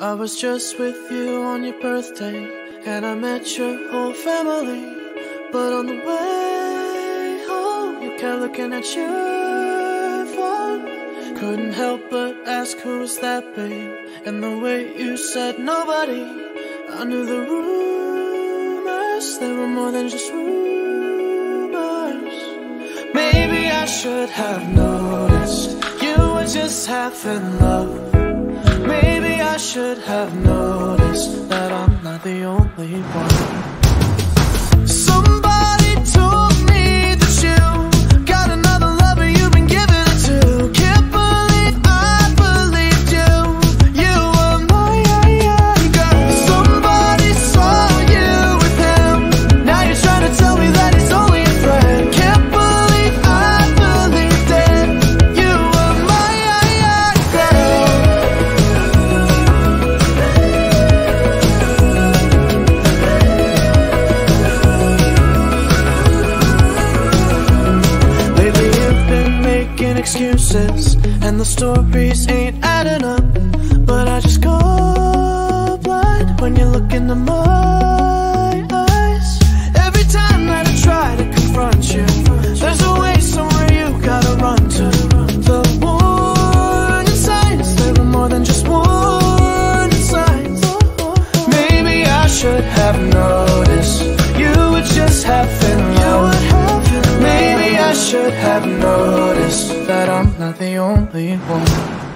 I was just with you on your birthday, and I met your whole family. But on the way home, you kept looking at your phone. Couldn't help but ask who was that, babe. And the way you said nobody, I knew the rumors. They were more than just rumors. Maybe I should have noticed you were just half in love. Should have noticed that I'm not the only one. Excuses And the stories ain't adding up. But I just go blind When you look into my eyes. Every time that I try to confront you There's always somewhere you gotta run to. The warning signs They were more than just warning signs. Maybe I should have noticed You were just half should have noticed That I'm not the only one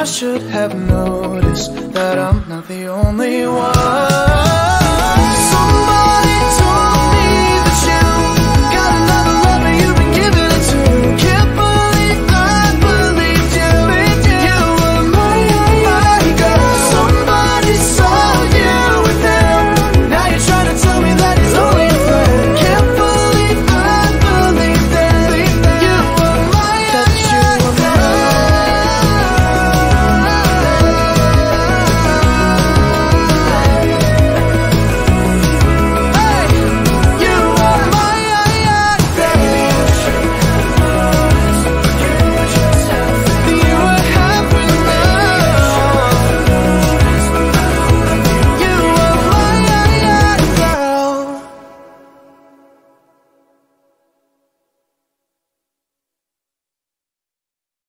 I should have noticed that I'm not the only one.